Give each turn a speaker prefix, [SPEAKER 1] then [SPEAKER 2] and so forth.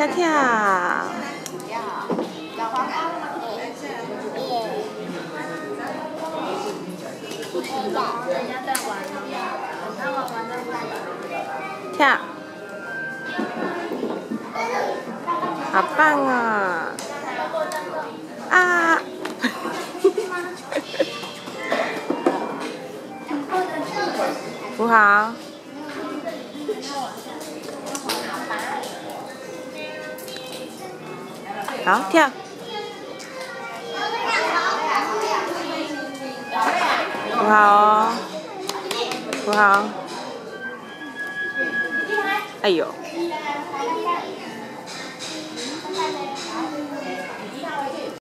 [SPEAKER 1] 跳跳。跳。好棒啊！啊！扶好。好，跳。不好哦，扶好。哎呦！